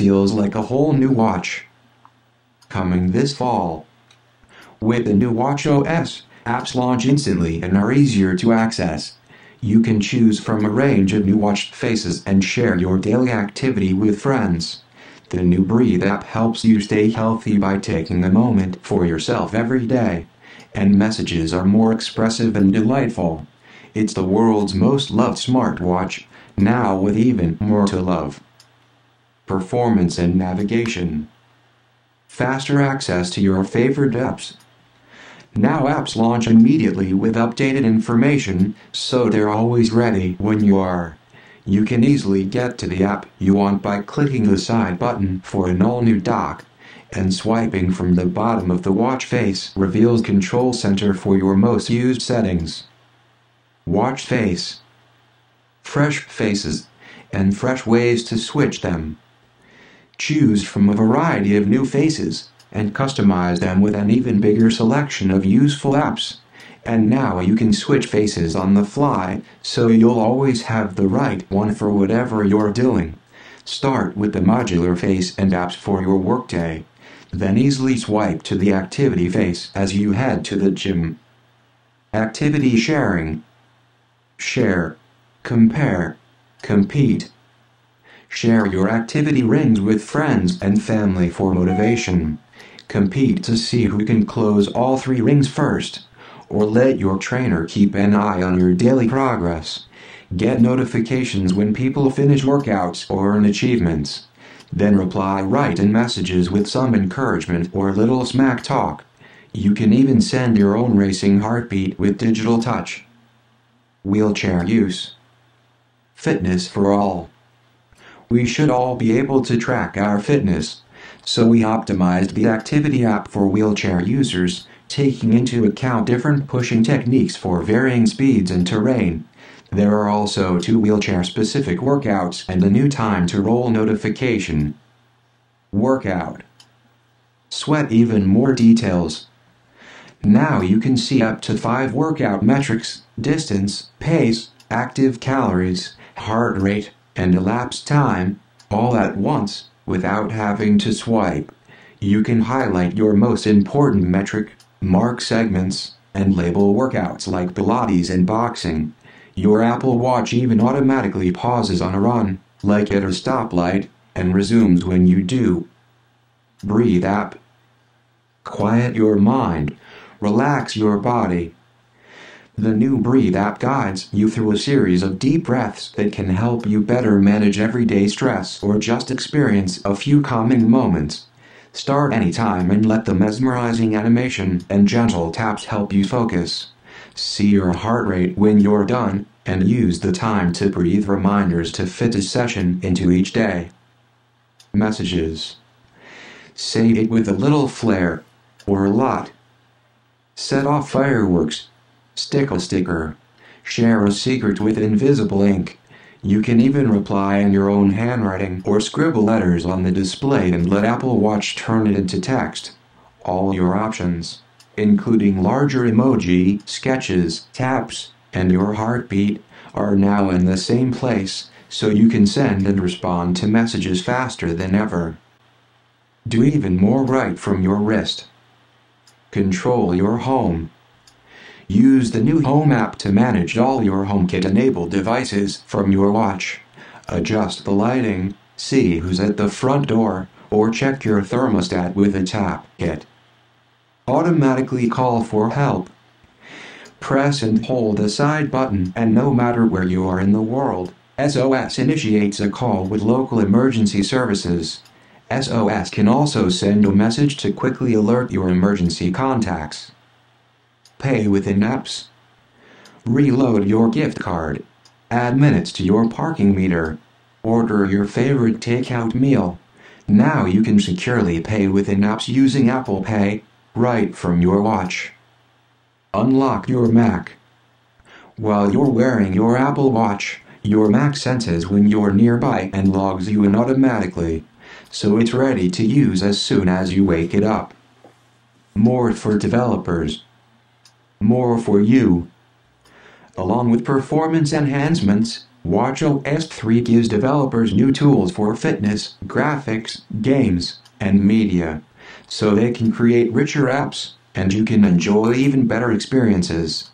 feels like a whole new watch. Coming this fall. With the new Watch OS, apps launch instantly and are easier to access. You can choose from a range of new watch faces and share your daily activity with friends. The new Breathe app helps you stay healthy by taking a moment for yourself every day. And messages are more expressive and delightful. It's the world's most loved smartwatch, now with even more to love. Performance and navigation. Faster access to your favorite apps. Now apps launch immediately with updated information, so they're always ready when you are. You can easily get to the app you want by clicking the side button for an all-new dock, and swiping from the bottom of the watch face reveals Control Center for your most used settings. Watch face. Fresh faces, and fresh ways to switch them. Choose from a variety of new faces and customize them with an even bigger selection of useful apps. And now you can switch faces on the fly, so you'll always have the right one for whatever you're doing. Start with the modular face and apps for your workday. Then easily swipe to the activity face as you head to the gym. Activity sharing. Share. Compare. Compete. Share your activity rings with friends and family for motivation. Compete to see who can close all three rings first, or let your trainer keep an eye on your daily progress. Get notifications when people finish workouts or earn achievements. Then reply right in messages with some encouragement or a little smack talk. You can even send your own racing heartbeat with digital touch. Wheelchair use. Fitness for all. We should all be able to track our fitness so we optimized the activity app for wheelchair users, taking into account different pushing techniques for varying speeds and terrain. There are also two wheelchair specific workouts and a new time to roll notification. Workout. Sweat even more details. Now you can see up to 5 workout metrics, distance, pace, active calories, heart rate, and elapsed time, all at once without having to swipe. You can highlight your most important metric, mark segments, and label workouts like Pilates and boxing. Your Apple Watch even automatically pauses on a run, like at a stoplight, and resumes when you do. Breathe app. Quiet your mind. Relax your body. The new Breathe app guides you through a series of deep breaths that can help you better manage everyday stress or just experience a few calming moments. Start anytime and let the mesmerizing animation and gentle taps help you focus. See your heart rate when you're done, and use the time to breathe reminders to fit a session into each day. Messages. Say it with a little flair, or a lot. Set off fireworks Stick a sticker. Share a secret with invisible ink. You can even reply in your own handwriting or scribble letters on the display and let Apple Watch turn it into text. All your options, including larger emoji, sketches, taps, and your heartbeat, are now in the same place, so you can send and respond to messages faster than ever. Do even more right from your wrist. Control your home. Use the new Home app to manage all your HomeKit-enabled devices from your watch. Adjust the lighting, see who's at the front door, or check your thermostat with a tap kit. Automatically call for help. Press and hold the side button and no matter where you are in the world, SOS initiates a call with local emergency services. SOS can also send a message to quickly alert your emergency contacts. Pay within apps. Reload your gift card. Add minutes to your parking meter. Order your favorite takeout meal. Now you can securely pay within apps using Apple Pay, right from your watch. Unlock your Mac. While you're wearing your Apple Watch, your Mac senses when you're nearby and logs you in automatically, so it's ready to use as soon as you wake it up. More for developers more for you. Along with performance enhancements, WatchOS 3 gives developers new tools for fitness, graphics, games, and media, so they can create richer apps, and you can enjoy even better experiences.